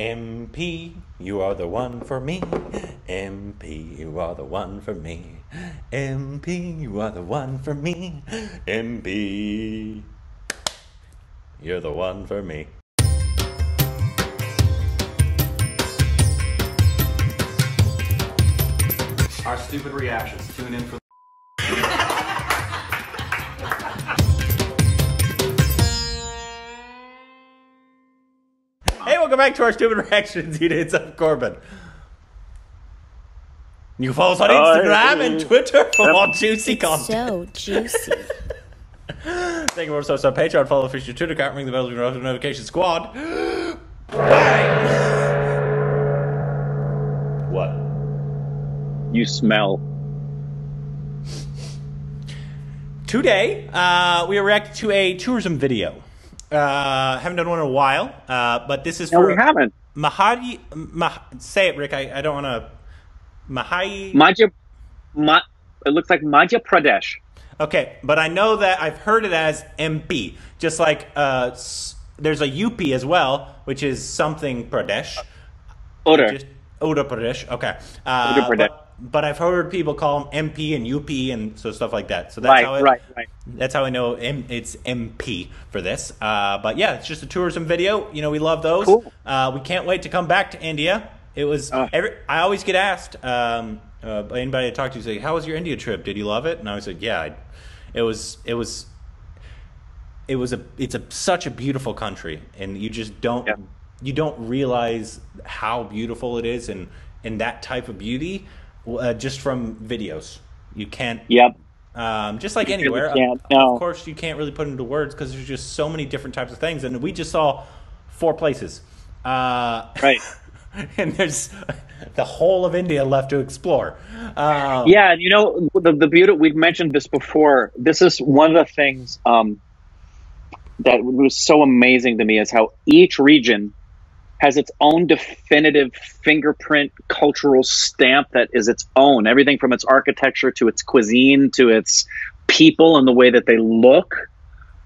MP, you are the one for me. MP, you are the one for me. MP, you are the one for me. MP, you're the one for me. Our stupid reactions. Tune in for. Hey, back to our stupid reactions units of Korbin. You can follow us on Oh, Instagram hey. and Twitter for more juicy It's content. so juicy. Thank you for so on Patreon. Follow the official Twitter account. Ring the bell to the notification squad. what? You smell. Today, uh, we are reacting to a tourism video. Uh, haven't done one in a while, uh, but this is No, for we haven't. Mahadi. Mah- say it, Rick. I, I don't want to. Mahai. Madhya, Ma, it looks like Madhya Pradesh. Okay, but I know that I've heard it as MP. Just like uh, s- there's a UP as well, which is something Pradesh. Odor. Just Uttar Pradesh. Okay. Uh, Pradesh. But, I've heard people call them MP and UP and so stuff like that. So that's right, how it, right, right. That's how I know M- it's MP for this. Uh, but yeah, it's just a tourism video. You know, we love those. Cool. Uh, we can't wait to come back to India. It was. Oh. Every, I always get asked um, uh, by anybody I talk to, say, "How was your India trip? Did you love it?" And I was like, "Yeah, I, it was. It was. It was a. It's a such a beautiful country, and you just don't. Yeah. You don't realize how beautiful it is, and and that type of beauty, uh, just from videos. You can't. Yep. Um, just like You really anywhere, can't, of, no. of course, you can't really put into words because there's just so many different types of things, and we just saw four places. Uh, Right. and there's the whole of India left to explore. Uh, Yeah, and you know the the beauty. We've mentioned this before. This is one of the things um, that was so amazing to me is how each region has its own definitive fingerprint cultural stamp that is its own. Everything from its architecture to its cuisine to its people and the way that they look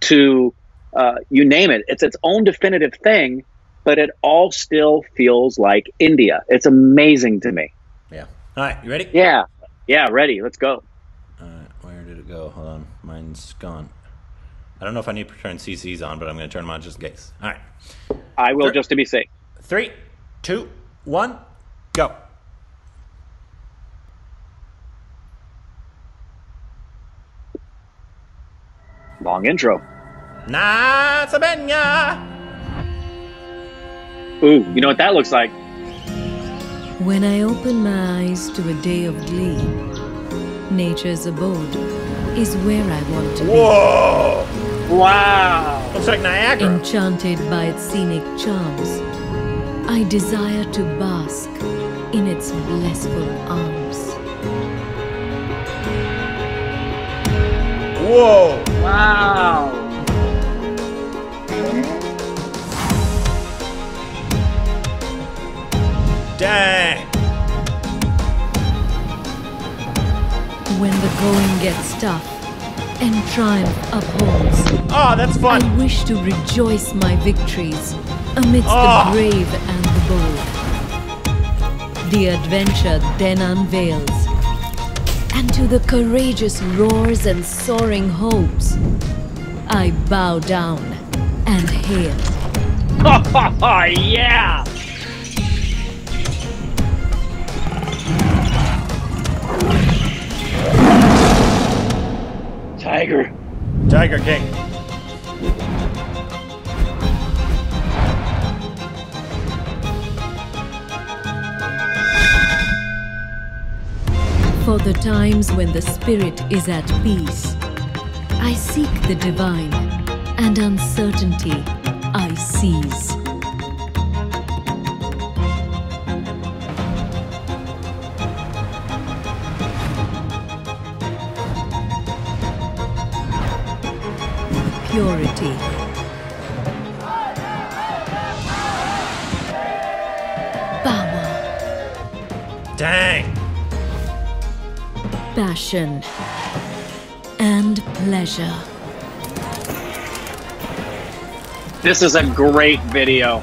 to uh, you name it. It's its own definitive thing, but it all still feels like India. It's amazing to me. yeah. All right, you ready? Yeah. Yeah, ready. Let's go. All right, where did it go? Hold on, mine's gone. I don't know if I need to turn CCs on, but I'm going to turn them on just in case. All right, I will just to be safe. Three, two, one, go. Long intro. Nasabenya. Ooh, you know what that looks like? When I open my eyes to a day of glee, nature's abode is where I want to Whoa! Wow. Looks like. Niagara. Enchanted by its scenic charms, I desire to bask in its blissful arms. Whoa! Wow. Dang! When the going gets tough and triumph upholds, Oh, that's fun. I wish to rejoice my victories amidst Ah. the brave and the bold. The adventure then unveils, and to the courageous roars and soaring hopes, I bow down and hail. yeah. Tiger. Tiger King. For the times when the spirit is at peace, I seek the divine, and uncertainty I seize. purity. Power. Dang! Passion. And pleasure. This is a great video.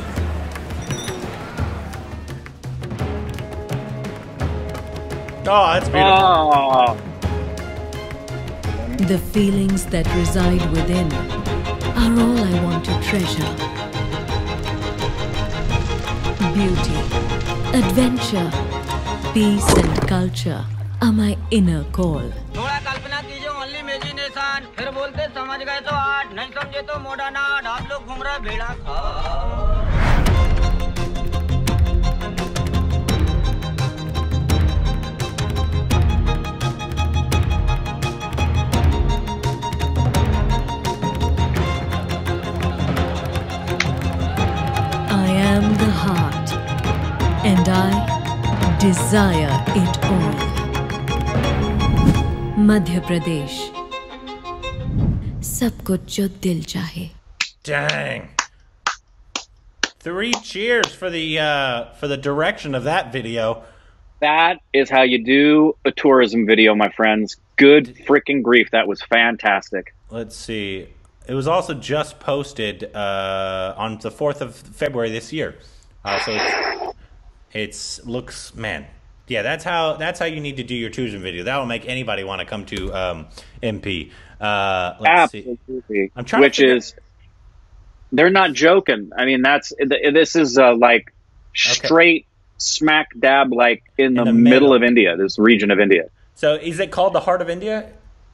Oh, that's beautiful. Oh. The feelings that reside within are all I want to treasure. Beauty, adventure, peace, and culture are my inner call. थोड़ा कल्पना कीजिए only imagination फिर बोलते समझ गए तो आठ नहीं समझे तो मोड़ा नाट आप लोग घूम रहे भेड़ा खा I desire it all. Madhya Pradesh सब कुछ जो दिल चाहे Dang. Three cheers for the uh, for the direction of that video. that is how you do a tourism video, my friends. Good freaking grief. That was fantastic. Let's see. It was also just posted uh, on the fourth of February this year. Uh, so it's, it's looks man. Yeah, that's how that's how you need to do your tourism video. That will make anybody want to come to um, MP. Uh, let's see. Absolutely. I'm trying Which is, they're not joking. I mean, that's this is uh, like straight smack dab, like in the, the middle. middle. of India, this region of India. So is it called the Heart of India?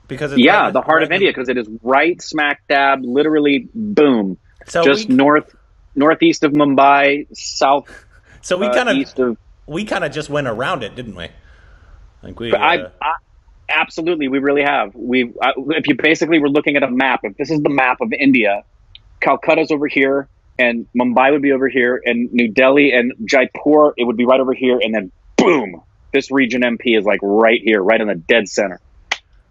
Because it's yeah, right- the heart right of India, because it is right smack dab, literally boom, So just we- north northeast of Mumbai, south So we uh, kind of of. we kind of just went around it, didn't we? Like we. I, uh, I absolutely, we really have. We if you basically were looking at a map, if this is the map of India, Calcutta's over here, and Mumbai would be over here, and New Delhi and Jaipur, it would be right over here, and then boom, this region MP is like right here, right in the dead center.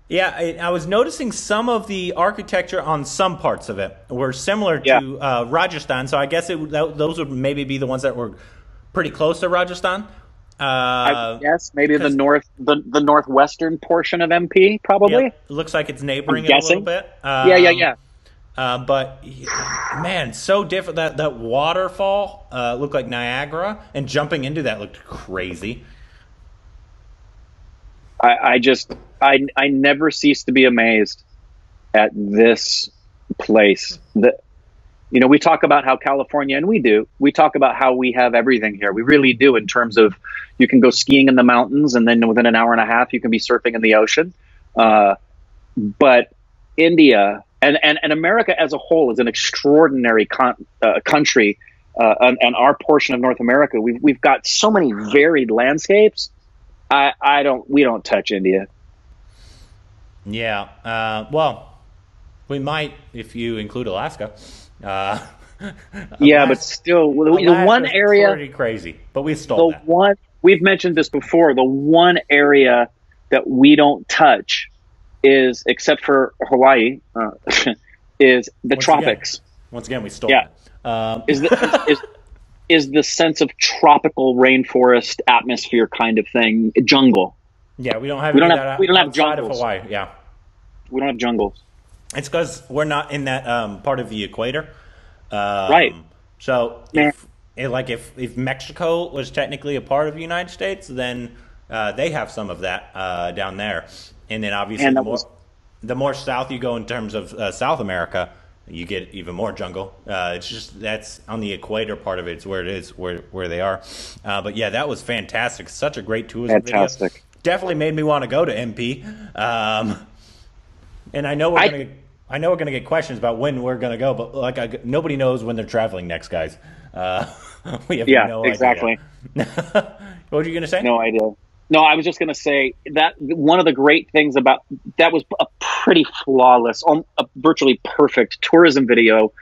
Yeah, I, I was noticing some of the architecture on some parts of it were similar Yeah. to uh, Rajasthan. So I guess it, that, those would maybe be the ones that were pretty close to Rajasthan. Uh, I guess maybe the north, the, the northwestern portion of MP, probably. yep, looks like it's neighboring it a little bit. Yeah, yeah, Um, yeah. Uh, but man, so different. That that waterfall uh, looked like Niagara, and jumping into that looked crazy. I, I just I I never cease to be amazed at this place. That you know, we talk about how California, and we do. We talk about how we have everything here. We really do in terms of you can go skiing in the mountains, and then within an hour and a half, you can be surfing in the ocean. Uh, but India and, and, and America as a whole is an extraordinary con- uh, country, uh, and, and our portion of North America, we've we've got so many varied landscapes. I, I don't we don't touch India. Yeah. Uh, well, we might if you include Alaska. Uh, Yeah, but still, the, one area, pretty crazy, but we stole the that. one we've mentioned this before. The one area that we don't touch is, except for Hawaii, uh, is the Once tropics. Again, once again, we stole Yeah. that. Um, Is the is, is the sense of tropical rainforest atmosphere kind of thing, jungle. yeah, we don't have. We don't have- that we don't have jungles. Hawaii. Yeah, We don't have jungles. It's because we're not in that um, part of the equator. Um, Right. So, if, like if if Mexico was technically a part of the United States, then uh, they have some of that uh, down there, and then obviously And the more was- the more south you go in terms of uh, South America, you get even more jungle. Uh, it's just that's on the equator part of it. It's where it is, where where they are. Uh, but yeah, that was fantastic. Such a great tourism Fantastic. video. Definitely made me want to go to MP. Um, and I know we're I- gonna. I know we're gonna get questions about when we're gonna go, but like I, nobody knows when they're traveling next, guys. Uh, we have Yeah, no exactly. idea. what were you gonna say? No idea. No, I was just going to say that one of the great things about that was a pretty flawless, um, a virtually perfect tourism video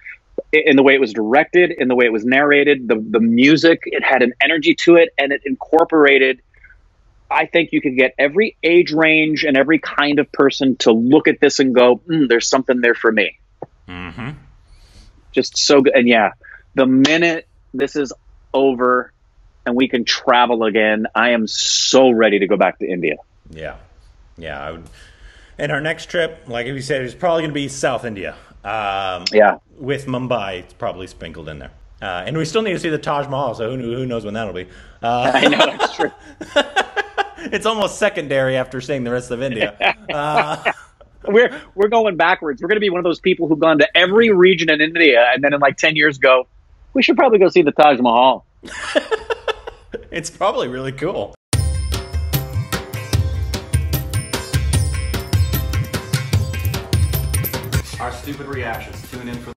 in the way it was directed, in the way it was narrated, the the music, it had an energy to it, and it incorporated. I think you could get every age range and every kind of person to look at this and go, mm, "There's something there for me." Mm-hmm. Just so good, and yeah, the minute this is over and we can travel again, I am so ready to go back to India. Yeah, yeah. I would. And our next trip, like you said, is probably gonna be South India. Um, Yeah. with Mumbai, it's probably sprinkled in there. Uh, and we still need to see the Taj Mahal, so who, who knows when that'll be. Uh, I know that's true. it's almost secondary after seeing the rest of India. Uh, we're we're going backwards. We're going to be one of those people who've gone to every region in India and then in like ten years go, we should probably go see the Taj Mahal. it's probably really cool. Our stupid reactions. Tune in for